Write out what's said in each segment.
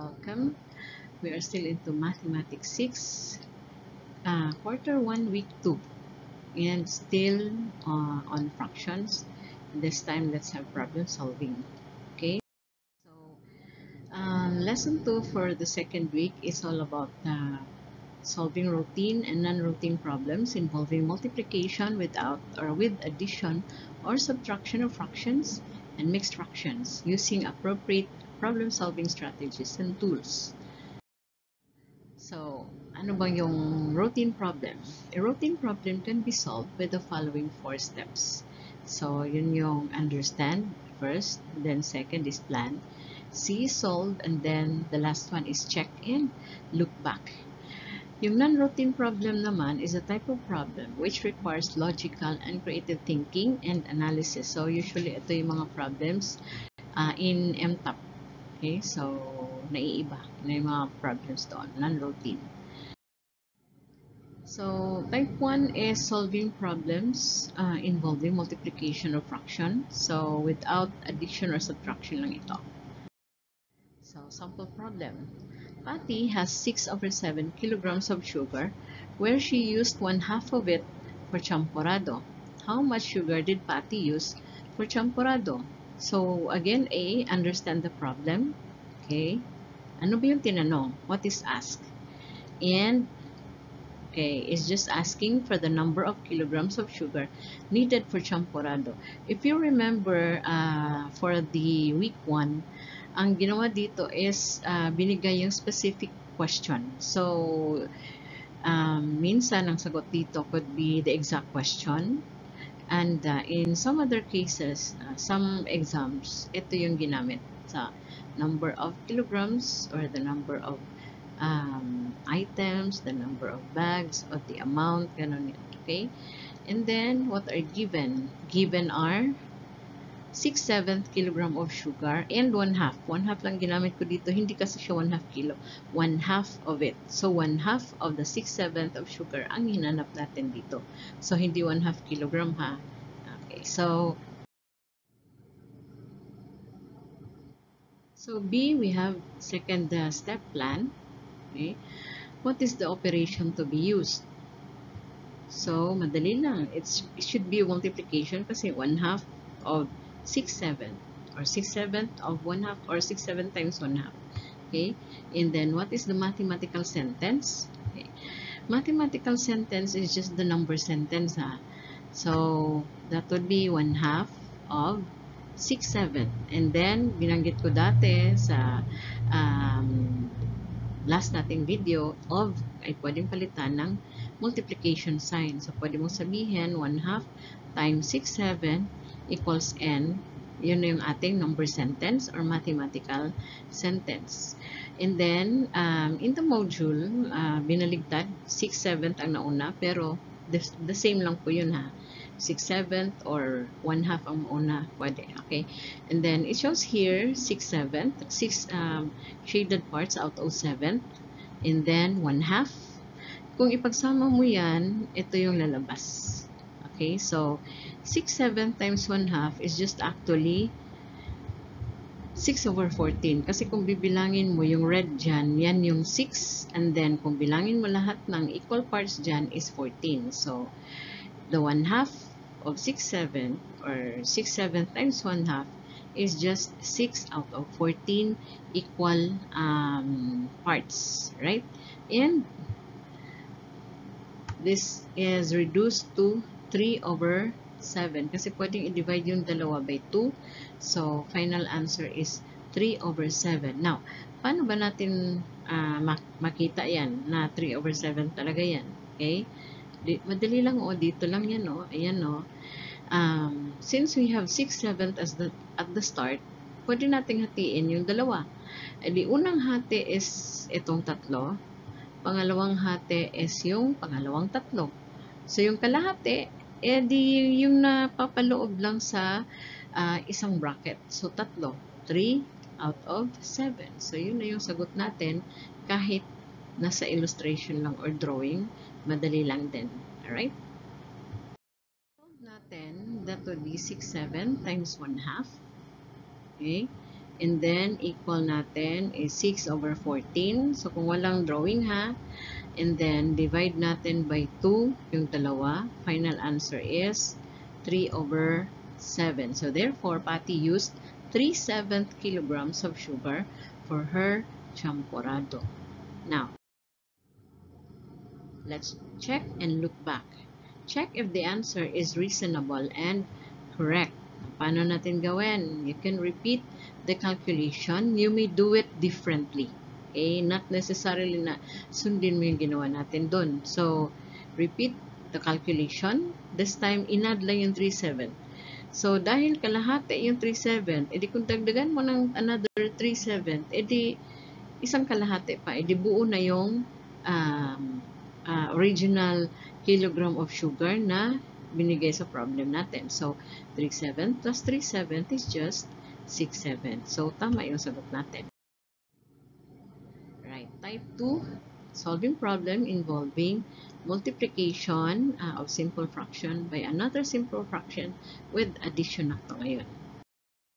welcome. We are still into Mathematics 6, uh, quarter 1, week 2. And still uh, on fractions. This time, let's have problem solving. Okay? So, um, lesson 2 for the second week is all about uh, solving routine and non-routine problems involving multiplication without or with addition or subtraction of fractions and mixed fractions using appropriate problem-solving strategies and tools. So, ano bang yung routine problem? A routine problem can be solved with the following four steps. So, yun yung understand first, then second is plan, see, solve, and then the last one is check in, look back. Yung non-routine problem naman is a type of problem which requires logical and creative thinking and analysis. So, usually, ito yung mga problems uh, in MTAP. Okay, so, naiiba na yung mga problems doon, non-routine. So, type 1 is solving problems uh, involving multiplication of fraction. So, without addition or subtraction lang ito. So, sample problem. Patty has 6 over 7 kilograms of sugar where she used one half of it for champorado. How much sugar did Patty use for champorado? So, again, A, understand the problem. Okay. Ano ba yung tinanong? What is asked? And, okay, is just asking for the number of kilograms of sugar needed for champorado. If you remember, uh, for the week 1, ang ginawa dito is uh, binigay yung specific question. So, um, minsan ang sagot dito could be the exact question. And uh, in some other cases, uh, some exams, ito yung ginamit sa number of kilograms or the number of um, items, the number of bags, or the amount, ganun yun. Okay? And then, what are given? Given are 6 7 kilogram of sugar and 1 half. 1 half lang ginamit ko dito. Hindi kasi siya 1 half kilo. 1 half of it. So, 1 half of the 6 7 of sugar ang hinanap natin dito. So, hindi 1 half kilogram ha. Okay. So, so B, we have second uh, step plan. Okay. What is the operation to be used? So, madali lang. It's, it should be multiplication kasi 1 half of 6 7 or 6 7 of 1 half or 6 7 times 1 half. Okay. And then, what is the mathematical sentence? Okay. Mathematical sentence is just the number sentence. Ha? So, that would be 1 half of 6 7. And then, binanggit ko dati sa um, last nating video of ay pwedeng palitan ng multiplication sign. So, pwede mong sabihin 1 half times 6 7 equals n. Yun yung ating number sentence or mathematical sentence. And then, um, in the module, uh, binaligtad, 6 7 ang nauna, pero the, the same lang po yun ha. 6 7 or 1 half ang una, pwede. Okay? And then, it shows here, 6 7 6 um, shaded parts out of 7 and then 1 half. Kung ipagsama mo yan, ito yung lalabas. Okay, so 6 7 times 1 half is just actually 6 over 14. Kasi kung bibilangin mo yung red dyan, yan yung 6. And then, kung bilangin mo lahat ng equal parts dyan is 14. So, the 1 half of 6 7 or 6 7 times 1 half is just 6 out of 14 equal um, parts. Right? And this is reduced to 3 over 7. Kasi pwedeng i-divide yung dalawa by 2. So, final answer is 3 over 7. Now, paano ba natin uh, makita yan na 3 over 7 talaga yan? Okay? Madali lang o, oh, dito lang yan o. Oh. Ayan o. Oh. Um, since we have 6 7 as the, at the start, pwede nating hatiin yung dalawa. E di unang hati is itong tatlo. Pangalawang hati is yung pangalawang tatlo. So, yung kalahati eh di yung napapaloob lang sa uh, isang bracket. So, tatlo. 3 out of 7. So, yun na yung sagot natin kahit nasa illustration lang or drawing, madali lang din. Alright? Solve natin, that would be 6, 7 times 1 half. Okay? And then, equal natin is 6 over 14. So, kung walang drawing ha, and then divide natin by 2 yung dalawa, final answer is 3 over 7. So, therefore, Patty used 3 7th kilograms of sugar for her champorado. Now, let's check and look back. Check if the answer is reasonable and correct. Paano natin gawin? You can repeat the calculation. You may do it differently. Okay? Not necessarily na sundin mo yung ginawa natin doon. So, repeat the calculation. This time, inad lang yung 3,7. So, dahil kalahati yung 3,7, edi kung dagdagan mo ng another 3,7, edi isang kalahati pa, edi buo na yung um, uh, original kilogram of sugar na binigay sa problem natin. So, 3,7 plus 3,7 is just 6,7. So, tama yung sagot natin. Right. Type 2, solving problem involving multiplication uh, of simple fraction by another simple fraction with addition na to ngayon.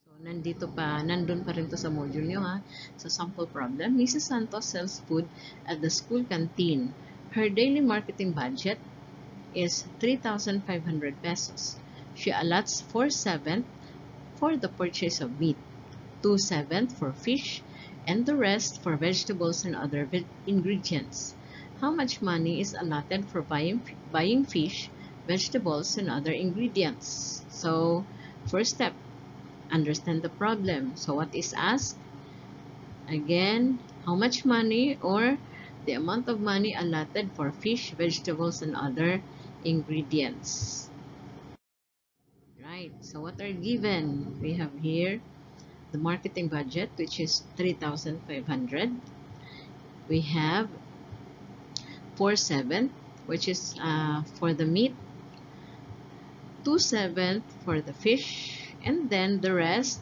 So, nandito pa, nandun pa rin to sa module nyo ha. So, sample problem, Mrs. Santos sells food at the school canteen. Her daily marketing budget is 3,500 pesos. She allots 4/7 for the purchase of meat, 2/7 for fish, and the rest for vegetables and other ingredients. How much money is allotted for buying, buying fish, vegetables, and other ingredients? So, first step, understand the problem. So, what is asked? Again, how much money or the amount of money allotted for fish, vegetables, and other ingredients. Right, so what are given? We have here the marketing budget, which is 3,500. We have 4/7, which is uh, for the meat, 2/7 for the fish, and then the rest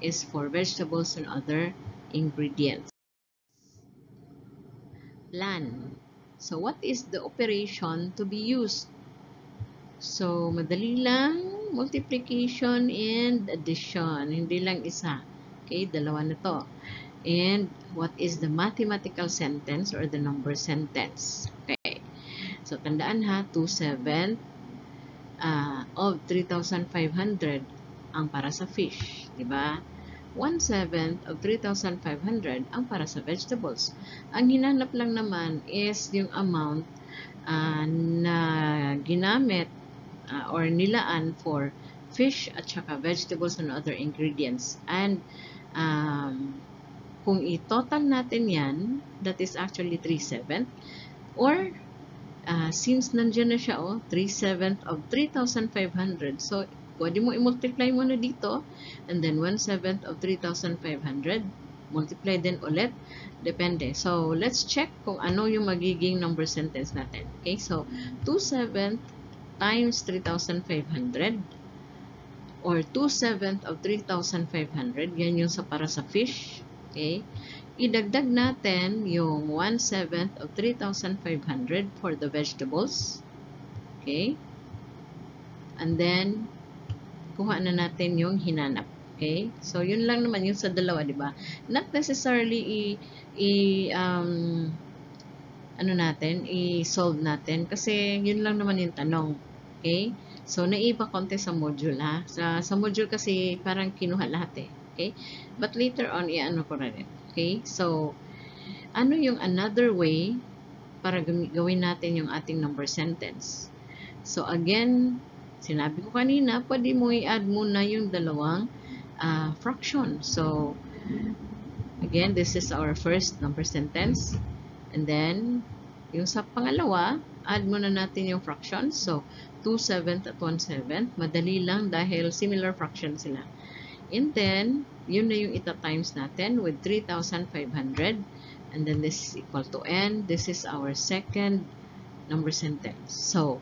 is for vegetables and other ingredients. Plan. So, what is the operation to be used? So, madali lang, multiplication and addition. Hindi lang isa. Okay, dalawa na to. And what is the mathematical sentence or the number sentence? Okay. So, tandaan ha, 2/7 uh, of 3,500 ang para sa fish. Diba? 1/7 of 3,500 ang para sa vegetables. Ang hinanap lang naman is yung amount uh, na ginamit uh, or nilaan for fish at saka vegetables and other ingredients. And um, kung i-total natin yan, that is actually 3/7 or uh, since nandiyan na siya, oh, 3/7 of 3,500. So, Pwede mo i-multiply mo dito. And then 1/7 of 3,500. Multiply din ulit. Depende. So, let's check kung ano yung magiging number sentence natin. Okay, so 2/7 times 3,500 or 2/7 of 3,500. Yan yung sa para sa fish. Okay. Idagdag natin yung 1/7 of 3,500 for the vegetables. Okay. And then, kuha na natin yung hinanap. Okay? So, yun lang naman yung sa dalawa, di ba? Not necessarily i, i um, ano natin, i-solve natin. Kasi, yun lang naman yung tanong. Okay? So, naiba konti sa module, ha? Sa, sa module kasi, parang kinuha lahat, eh. Okay? But later on, i-ano ko na rin. Okay? So, ano yung another way para gawin natin yung ating number sentence? So, again, Sinabi ko kanina, pwede mo i-add muna yung dalawang uh, fraction. So, again, this is our first number sentence. And then, yung sa pangalawa, add muna natin yung fraction. So, 2 7 at 1 7. Madali lang dahil similar fraction sila. And then, yun na yung ita times natin with 3,500. And then this is equal to n. This is our second number sentence. So,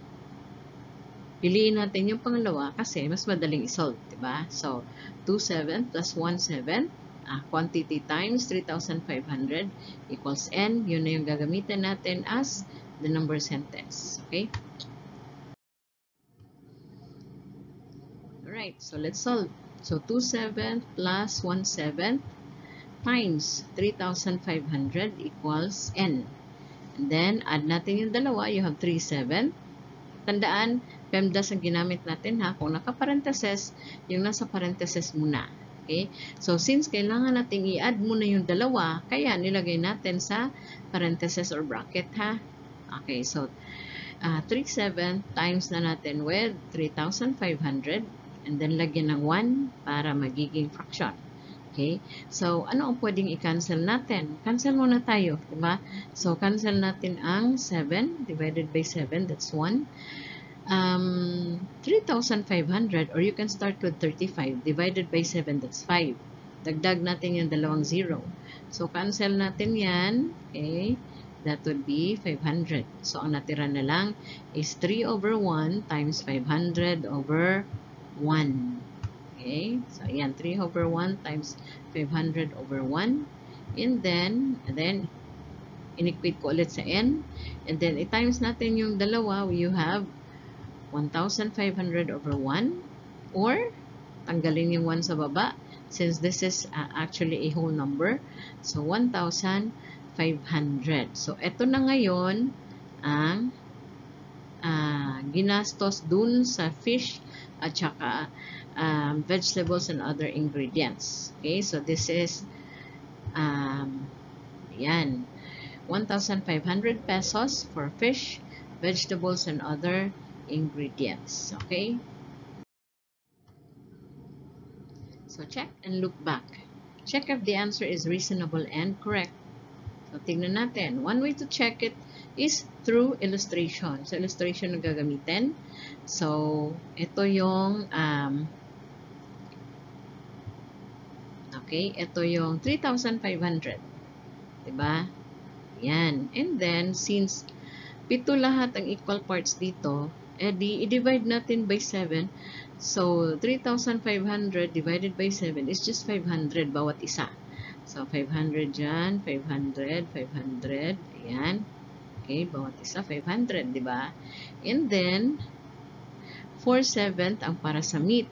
Piliin natin yung pangalawa kasi mas madaling isolve, di ba? So, 2,7 plus 1,7, ah, quantity times 3,500 equals n. Yun na yung gagamitin natin as the number sentence. Okay? Alright, so let's solve. So, 2 7 plus 1 7 times 3,500 equals n. And then, add natin yung dalawa. You have 3 7. Tandaan, PEMDAS ang ginamit natin ha. Kung naka-parentheses, yung nasa parentheses muna. Okay? So, since kailangan nating i-add muna yung dalawa, kaya nilagay natin sa parentheses or bracket ha. Okay, so uh, 37 times na natin with 3,500 and then lagyan ng 1 para magiging fraction. Okay? So, ano ang pwedeng i-cancel natin? Cancel muna tayo, di ba? So, cancel natin ang 7 divided by 7, that's 1. Um, 3,500 or you can start with 35 divided by 7, that's 5. Dagdag natin yung dalawang 0. So, cancel natin yan. Okay? that would be 500. So, ang natira na lang is 3 over 1 times 500 over 1. Okay? So, ayan, 3 over 1 times 500 over 1. And then, and then, inequate ko ulit sa n. And then, i-times natin yung dalawa, you have 1,500 over 1. Or, tanggalin yung 1 sa baba, since this is uh, actually a whole number. So, 1,000 500. So, ito na ngayon ang uh, ginastos dun sa fish at saka um, vegetables and other ingredients. Okay, so this is um, yan, 1,500 pesos for fish, vegetables, and other ingredients. Okay? So, check and look back. Check if the answer is reasonable and correct. So, tingnan natin. One way to check it is through illustration. So, illustration na gagamitin. So, ito yung um, okay, ito yung 3,500. Diba? Yan. And then, since pito lahat ang equal parts dito, edi, i-divide natin by 7. So, 3,500 divided by 7 is just 500 bawat isa. So, 500 dyan, 500, 500, ayan. Okay, bawat isa, 500, di ba? And then, 4 7 ang para sa meat.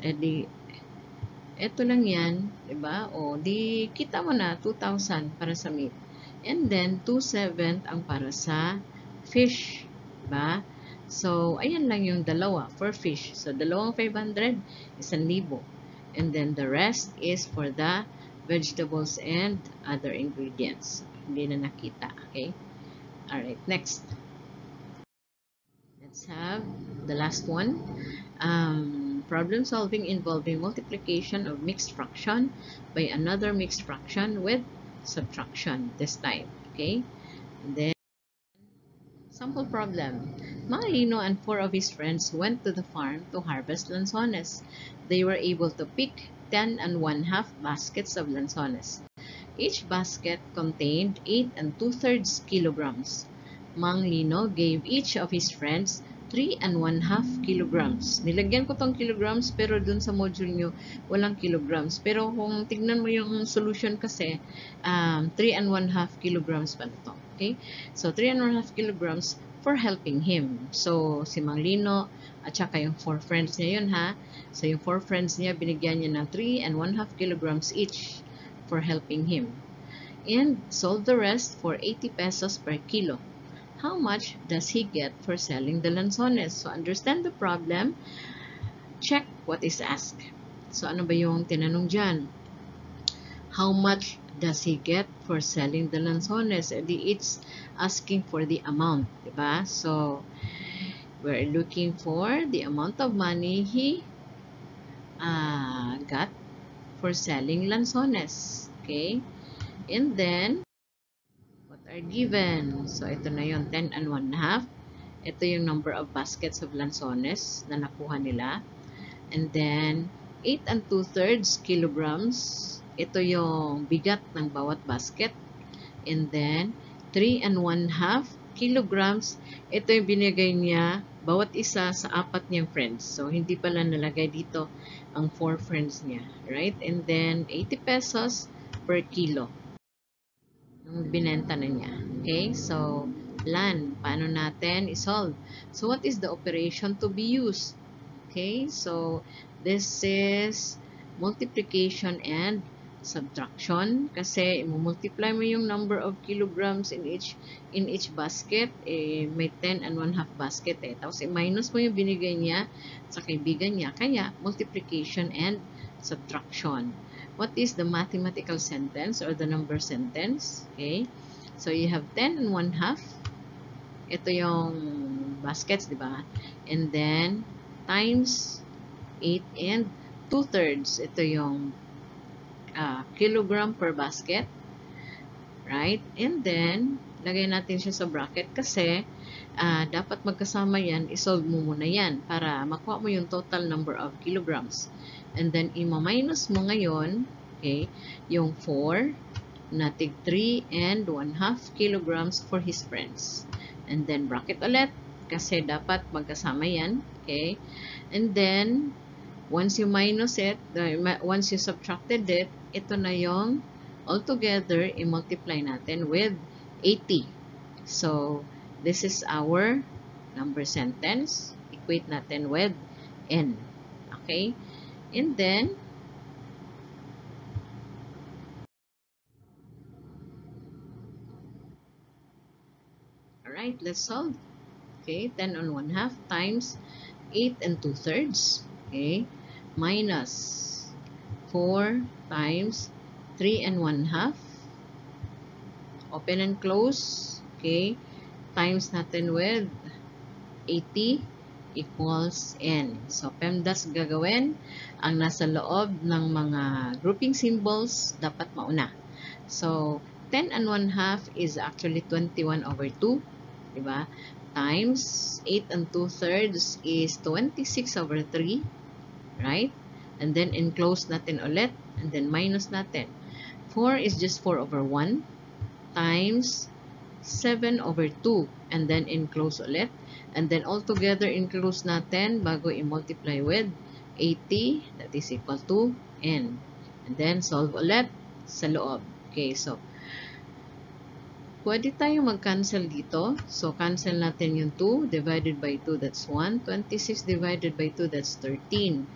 Eh di, eto lang yan, di ba? O, di, kita mo na, 2,000 para sa meat. And then, 2 7 ang para sa fish, di ba? So, ayan lang yung dalawa for fish. So, dalawang 500, 1,000. And then, the rest is for the vegetables, and other ingredients. Hindi na nakita. Okay? Alright, next. Let's have the last one. Um, problem solving involving multiplication of mixed fraction by another mixed fraction with subtraction this time. Okay? And then, sample problem. Marino and four of his friends went to the farm to harvest lanzones. They were able to pick 10 and 1 half baskets of lanzones. Each basket contained 8 and 2 thirds kilograms. Mang Lino gave each of his friends 3 and 1 half kilograms. Nilagyan ko tong kilograms pero dun sa module nyo walang kilograms. Pero kung tignan mo yung solution kasi, um, 3 and 1 half kilograms pa to. Okay? So, 3 and 1 half kilograms for helping him. So, si Mang Lino at saka yung 4 friends niya yun ha. So, yung four friends niya, binigyan niya ng 3 and 1 half kilograms each for helping him. And sold the rest for 80 pesos per kilo. How much does he get for selling the lanzones? So, understand the problem. Check what is asked. So, ano ba yung tinanong dyan? How much does he get for selling the lanzones? It's asking for the amount, diba? So, we're looking for the amount of money he uh, got for selling lanzones. Okay? And then, what are given? So, ito na yon 10 and 1 half. Ito yung number of baskets of lanzones na nakuha nila. And then, 8 and 2 thirds kilograms. Ito yung bigat ng bawat basket. And then, 3 and 1 half kilograms. Ito yung binigay niya bawat isa sa apat niyang friends. So, hindi pala nalagay dito ang four friends niya. Right? And then, 80 pesos per kilo. Nung binenta na niya. Okay? So, plan. Paano natin isolve? So, what is the operation to be used? Okay? So, this is multiplication and subtraction kasi multiply mo yung number of kilograms in each in each basket eh may 10 and 1 half basket eh. Tapos i-minus mo yung binigay niya sa kaibigan niya. Kaya multiplication and subtraction. What is the mathematical sentence or the number sentence? Okay. So you have 10 and 1 half. Ito yung baskets di ba? And then times 8 and 2 thirds. Ito yung uh, kilogram per basket. Right? And then, lagay natin siya sa bracket kasi uh, dapat magkasama yan, isolve mo muna yan para makuha mo yung total number of kilograms. And then, ima-minus mo ngayon, okay, yung 4 na tig 3 and 1 half kilograms for his friends. And then, bracket ulit kasi dapat magkasama yan. Okay? And then, once you minus it, once you subtracted it, ito na yung altogether, i-multiply natin with 80. So, this is our number sentence. Equate natin with n. Okay? And then, Alright, let's solve. Okay, 10 on 1 half times 8 and 2 thirds. Okay, minus 4 times 3 and 1 half. Open and close. Okay. Times natin with 80 equals n. So, PEMDAS gagawin. Ang nasa loob ng mga grouping symbols dapat mauna. So, 10 and 1 half is actually 21 over 2. Diba? Times 8 and 2 thirds is 26 over 3. Right? and then enclose natin ulit, and then minus natin. 4 is just 4 over 1 times 7 over 2, and then enclose ulit. And then altogether enclose natin bago i-multiply with 80, that is equal to n. And then solve ulit sa loob. Okay, so Pwede tayo mag-cancel dito. So, cancel natin yung 2 divided by 2, that's 1. 26 divided by 2, that's 13.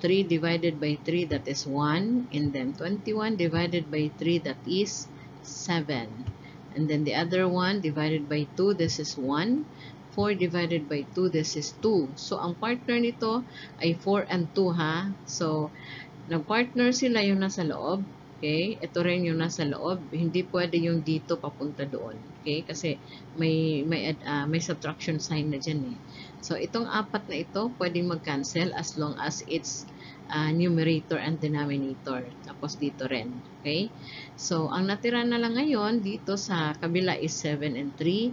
3 divided by 3, that is 1. And then 21 divided by 3, that is 7. And then the other one divided by 2, this is 1. 4 divided by 2, this is 2. So, ang partner nito ay 4 and 2 ha. So, nag-partner sila yung nasa loob. Okay? Ito rin yung nasa loob. Hindi pwede yung dito papunta doon. Okay? Kasi may may uh, may subtraction sign na diyan eh. So itong apat na ito pwedeng mag-cancel as long as it's uh, numerator and denominator. Tapos dito rin. Okay? So ang natira na lang ngayon dito sa kabila is 7 and 3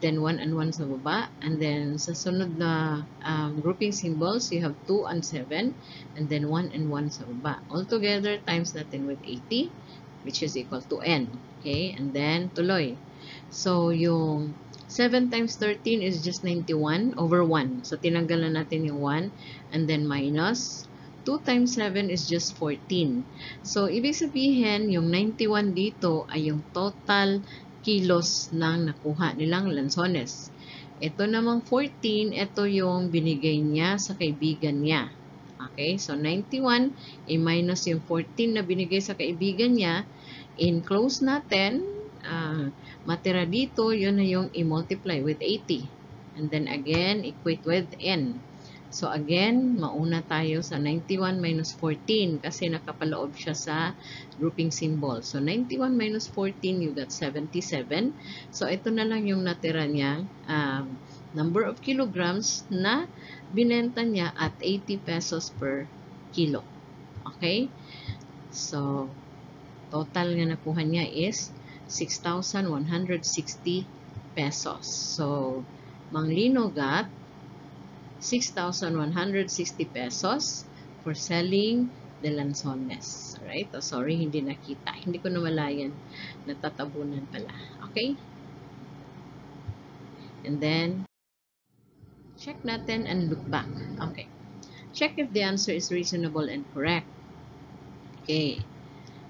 then 1 and 1 sa baba, and then sa sunod na um, grouping symbols, you have 2 and 7, and then 1 and 1 sa baba. All together, times natin with 80, which is equal to n. Okay, and then tuloy. So, yung 7 times 13 is just 91 over 1. So, tinanggalan natin yung 1, and then minus 2 times 7 is just 14. So, ibig sabihin, yung 91 dito ay yung total kilos ng nakuha nilang lansones. Ito namang 14, ito yung binigay niya sa kaibigan niya. Okay, so 91, i-minus yung 14 na binigay sa kaibigan niya. In close natin, uh, matira dito, yun na yung i-multiply with 80. And then again, equate with n. So again, mauna tayo sa 91 minus 14 kasi nakapaloob siya sa grouping symbol. So 91 minus 14, you got 77. So ito na lang yung natira niya, um, number of kilograms na binenta niya at 80 pesos per kilo. Okay? So, total nga nakuha niya is 6,160 pesos. So, Manglino got 6,160 pesos for selling the lanzones. Alright? Oh, sorry, hindi nakita. Hindi ko namalayan. Natatabunan pala. Okay? And then, check natin and look back. Okay. Check if the answer is reasonable and correct. Okay.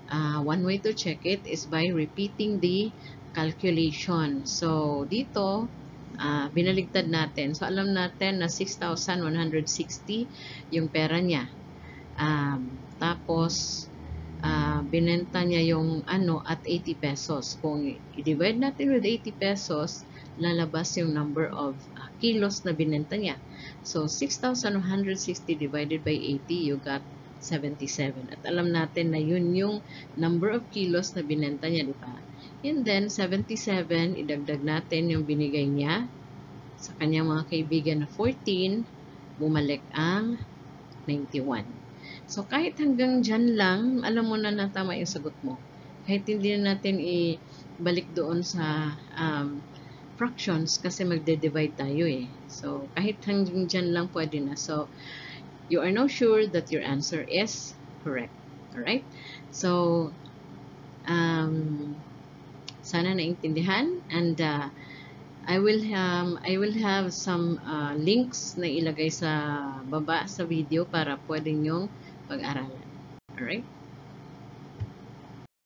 Uh, one way to check it is by repeating the calculation. So, dito, uh, binaligtad natin. So, alam natin na 6,160 yung pera niya. Um, Tapos, ah, binenta niya yung ano at 80 pesos. Kung i-divide natin with 80 pesos, lalabas yung number of ah, kilos na binenta niya. So, 6,160 divided by 80, you got 77. At alam natin na yun yung number of kilos na binenta niya, di ba? And then, 77, idagdag natin yung binigay niya sa kanyang mga kaibigan na 14, bumalik ang 91. So, kahit hanggang dyan lang, alam mo na na tama yung sagot mo. Kahit hindi na natin ibalik doon sa um, fractions kasi magde-divide tayo eh. So, kahit hanggang dyan lang pwede na. So, you are now sure that your answer is correct. Alright? So, um, sana naintindihan and uh, I will um, I will have some uh, links na ilagay sa baba sa video para pwedeng yung pag-aralan. Alright?